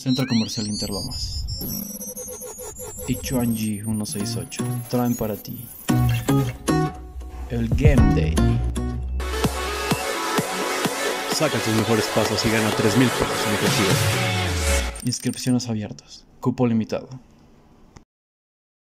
Centro Comercial Interlomas. y 168 traen para ti el Game Day. Saca tus mejores pasos y gana 3.000 pesos en efectivo. Inscripciones abiertas. Cupo limitado.